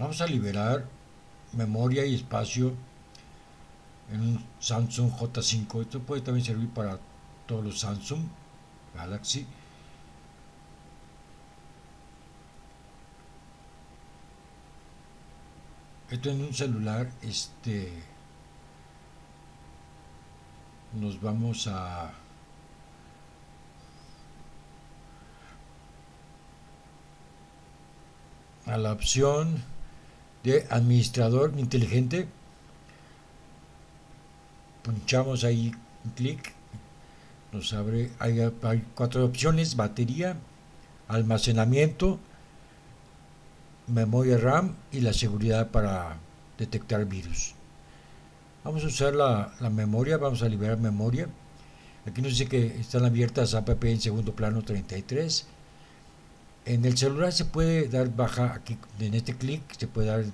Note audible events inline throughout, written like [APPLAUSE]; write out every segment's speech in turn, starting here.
Vamos a liberar memoria y espacio en un Samsung J5. Esto puede también servir para todos los Samsung Galaxy. Esto en un celular, este, nos vamos a a la opción de administrador inteligente. Punchamos ahí un clic nos abre hay, cuatro opciones batería almacenamiento memoria RAM y la seguridad para detectar virus. Vamos a usar la, la memoria vamos a liberar memoria. Aquí nos dice que están abiertas app en segundo plano 33 en el celular se puede dar baja aquí en este clic se puede dar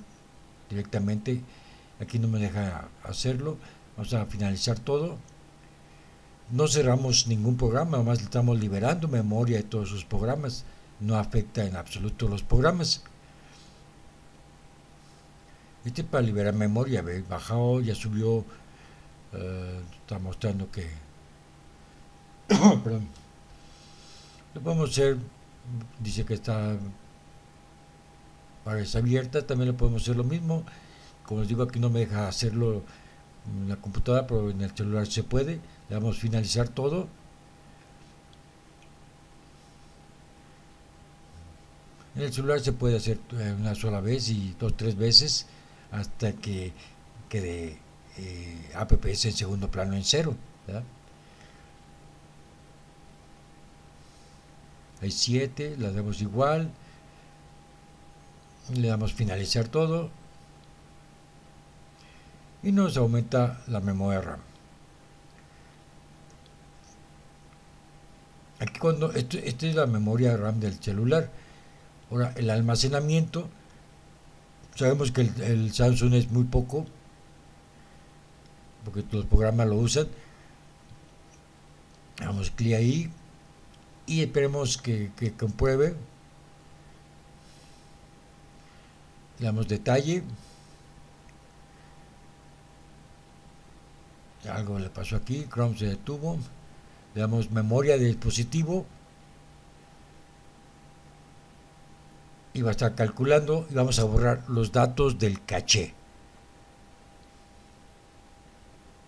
directamente. Aquí no me deja hacerlo. Vamos a finalizar todo. No cerramos ningún programa más estamos liberando memoria de todos sus programas. No afecta en absoluto los programas. Este para liberar memoria ve bajado ya subió. Eh, está mostrando que [COUGHS] perdón. Lo podemos hacer dice que está parece abierta, también lo podemos hacer lo mismo. Como les digo, aquí no me deja hacerlo en la computadora, pero en el celular se puede. Le damos finalizar todo. En el celular se puede hacer eh, una sola vez y dos tres veces hasta que quede eh, APPS en segundo plano en cero. Hay 7, la damos igual, le damos finalizar todo y nos aumenta la memoria RAM. Aquí cuando, esta es la memoria RAM del celular. Ahora, el almacenamiento, sabemos que el, el Samsung es muy poco, porque los programas lo usan. Damos clic ahí, y esperemos que, compruebe. Le damos detalle. Algo le pasó aquí, Chrome se detuvo. Le damos memoria de dispositivo. Y va a estar calculando y vamos a borrar los datos del caché.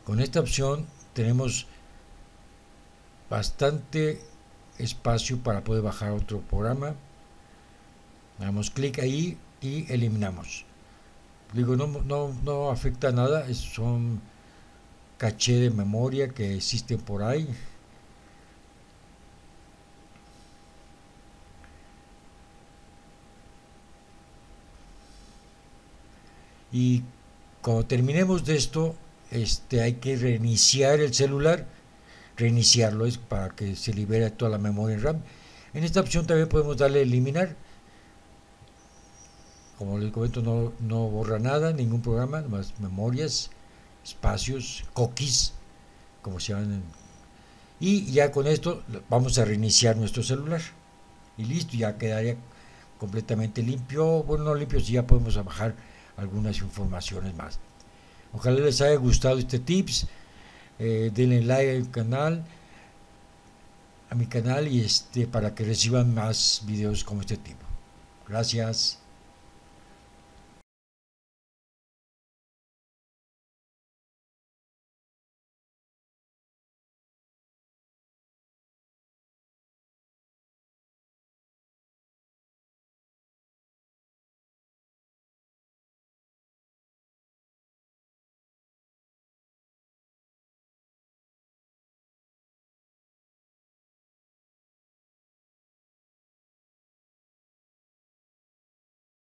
Con esta opción tenemos bastante espacio para poder bajar otro programa. Damos clic ahí y eliminamos. Digo, no, no, no afecta nada, es, son caché de memoria que existen por ahí. Y cuando terminemos de esto, este, hay que reiniciar el celular reiniciarlo es para que se libere toda la memoria en RAM. En esta opción también podemos darle eliminar. Como les comento, no, no borra nada, ningún programa, más memorias, espacios, cookies, como se llaman. Y ya con esto vamos a reiniciar nuestro celular. Y listo, ya quedaría completamente limpio. Bueno, no limpio, si ya podemos bajar algunas informaciones más. Ojalá les haya gustado este tips eh, denle like al canal a mi canal y este para que reciban más videos como este tipo. Gracias